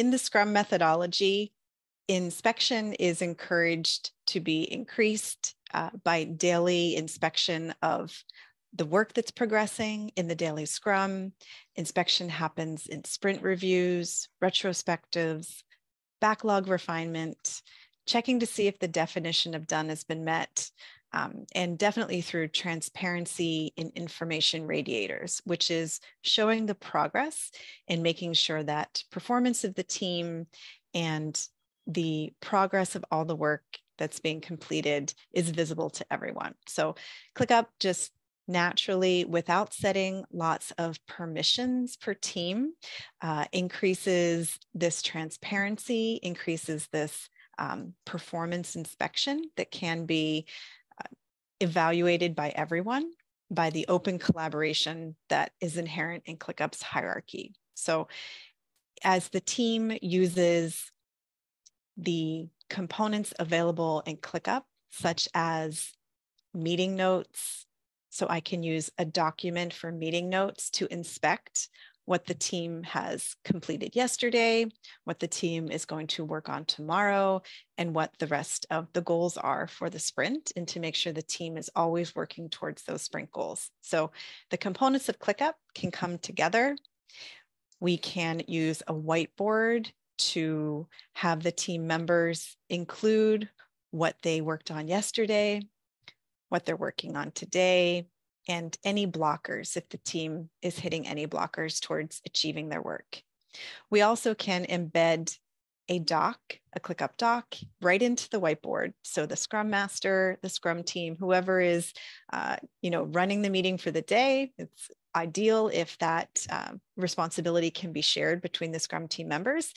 in the Scrum methodology, inspection is encouraged to be increased uh, by daily inspection of the work that's progressing in the daily scrum. Inspection happens in sprint reviews, retrospectives, backlog refinement, checking to see if the definition of done has been met, um, and definitely through transparency in information radiators, which is showing the progress and making sure that performance of the team and the progress of all the work that's being completed is visible to everyone. So ClickUp just naturally without setting lots of permissions per team uh, increases this transparency, increases this um, performance inspection that can be evaluated by everyone by the open collaboration that is inherent in ClickUp's hierarchy. So as the team uses the components available in ClickUp, such as meeting notes, so I can use a document for meeting notes to inspect what the team has completed yesterday, what the team is going to work on tomorrow, and what the rest of the goals are for the sprint, and to make sure the team is always working towards those sprint goals. So the components of ClickUp can come together. We can use a whiteboard to have the team members include what they worked on yesterday, what they're working on today, and any blockers if the team is hitting any blockers towards achieving their work. We also can embed a doc, a ClickUp doc, right into the whiteboard. So the Scrum Master, the Scrum team, whoever is, uh, you know, running the meeting for the day, it's ideal if that uh, responsibility can be shared between the Scrum team members.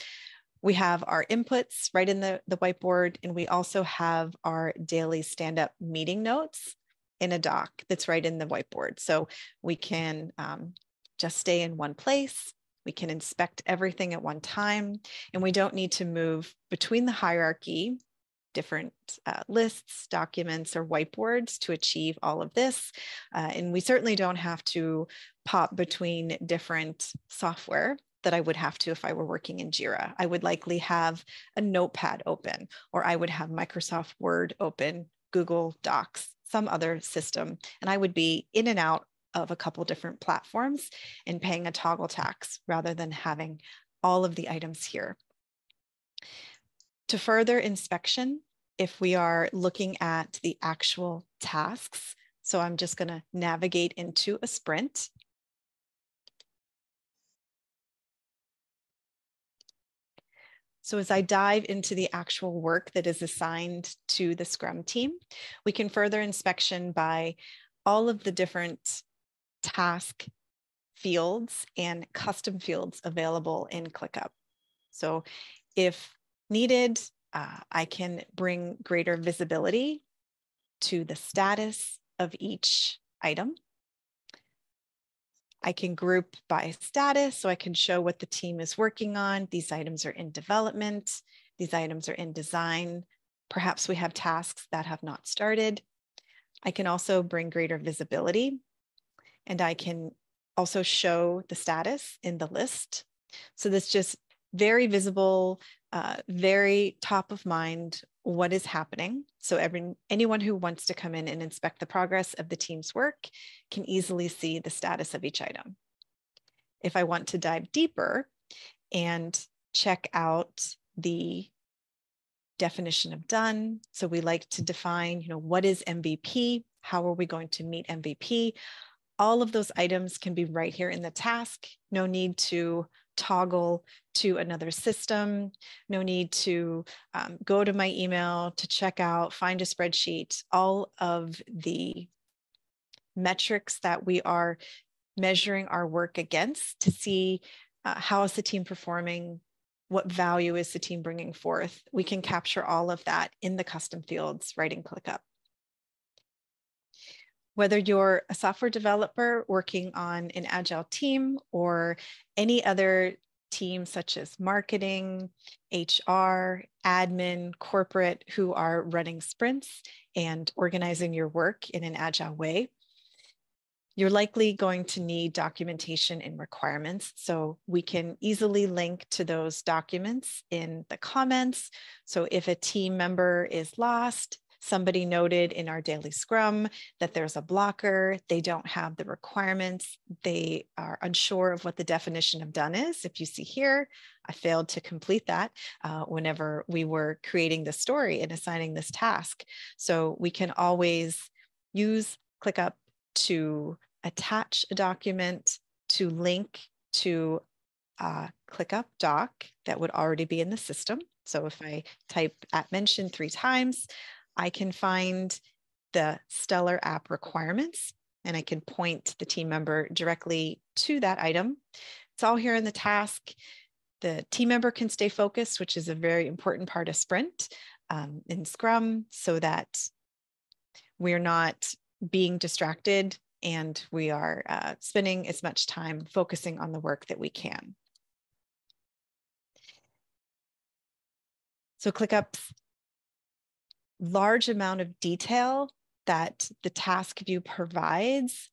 We have our inputs right in the, the whiteboard, and we also have our daily stand up meeting notes in a doc that's right in the whiteboard. So we can um, just stay in one place. We can inspect everything at one time, and we don't need to move between the hierarchy, different uh, lists, documents, or whiteboards to achieve all of this. Uh, and we certainly don't have to pop between different software that I would have to if I were working in Jira. I would likely have a notepad open, or I would have Microsoft Word open, Google Docs, some other system, and I would be in and out of a couple different platforms and paying a toggle tax rather than having all of the items here. To further inspection, if we are looking at the actual tasks, so I'm just going to navigate into a sprint So as I dive into the actual work that is assigned to the Scrum team, we can further inspection by all of the different task fields and custom fields available in ClickUp. So if needed, uh, I can bring greater visibility to the status of each item. I can group by status so I can show what the team is working on. These items are in development, these items are in design. Perhaps we have tasks that have not started. I can also bring greater visibility and I can also show the status in the list. So this just very visible, uh, very top of mind what is happening. So every, anyone who wants to come in and inspect the progress of the team's work can easily see the status of each item. If I want to dive deeper and check out the definition of done, so we like to define, you know, what is MVP? How are we going to meet MVP? All of those items can be right here in the task. No need to toggle to another system. No need to um, go to my email to check out, find a spreadsheet. All of the metrics that we are measuring our work against to see uh, how is the team performing, what value is the team bringing forth. We can capture all of that in the custom fields right in ClickUp. Whether you're a software developer working on an agile team or any other team such as marketing, HR, admin, corporate who are running sprints and organizing your work in an agile way, you're likely going to need documentation and requirements. So we can easily link to those documents in the comments. So if a team member is lost, somebody noted in our daily scrum that there's a blocker, they don't have the requirements, they are unsure of what the definition of done is. If you see here, I failed to complete that uh, whenever we were creating the story and assigning this task. So we can always use ClickUp to attach a document to link to ClickUp doc that would already be in the system. So if I type at mention three times, I can find the Stellar app requirements and I can point the team member directly to that item. It's all here in the task. The team member can stay focused, which is a very important part of Sprint um, in Scrum, so that we're not being distracted and we are uh, spending as much time focusing on the work that we can. So ClickUp's large amount of detail that the task view provides,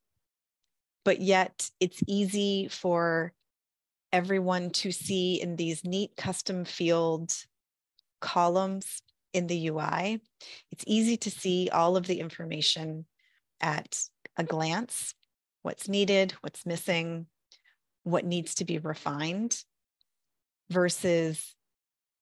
but yet it's easy for everyone to see in these neat custom field columns in the UI. It's easy to see all of the information at a glance, what's needed, what's missing, what needs to be refined versus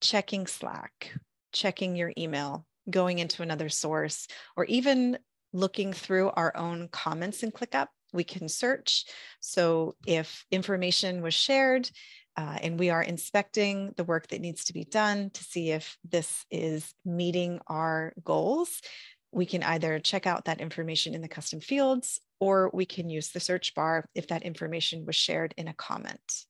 checking Slack, checking your email, going into another source, or even looking through our own comments in ClickUp. We can search. So if information was shared uh, and we are inspecting the work that needs to be done to see if this is meeting our goals, we can either check out that information in the custom fields or we can use the search bar if that information was shared in a comment.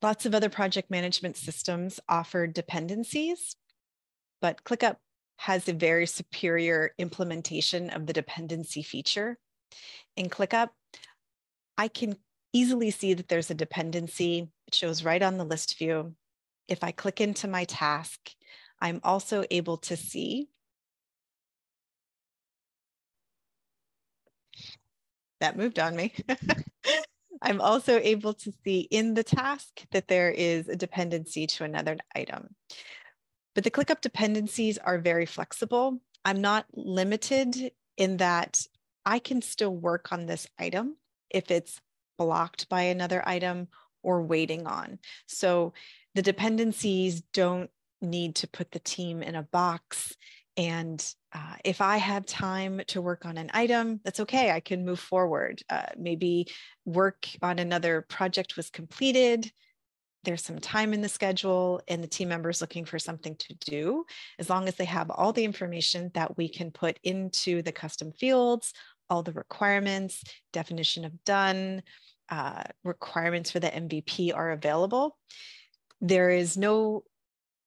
Lots of other project management systems offer dependencies, but ClickUp has a very superior implementation of the dependency feature. In ClickUp, I can easily see that there's a dependency. It shows right on the list view. If I click into my task, I'm also able to see that moved on me. I'm also able to see in the task that there is a dependency to another item. But the ClickUp dependencies are very flexible. I'm not limited in that I can still work on this item if it's blocked by another item or waiting on. So the dependencies don't need to put the team in a box and uh, if I have time to work on an item, that's okay. I can move forward. Uh, maybe work on another project was completed. There's some time in the schedule, and the team member is looking for something to do. As long as they have all the information that we can put into the custom fields, all the requirements, definition of done, uh, requirements for the MVP are available. There is no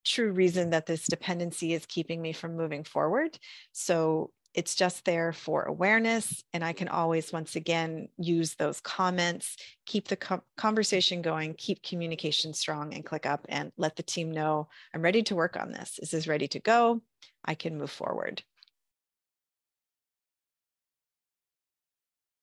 true reason that this dependency is keeping me from moving forward. So it's just there for awareness. And I can always, once again, use those comments, keep the co conversation going, keep communication strong, and ClickUp and let the team know I'm ready to work on this. This is ready to go. I can move forward.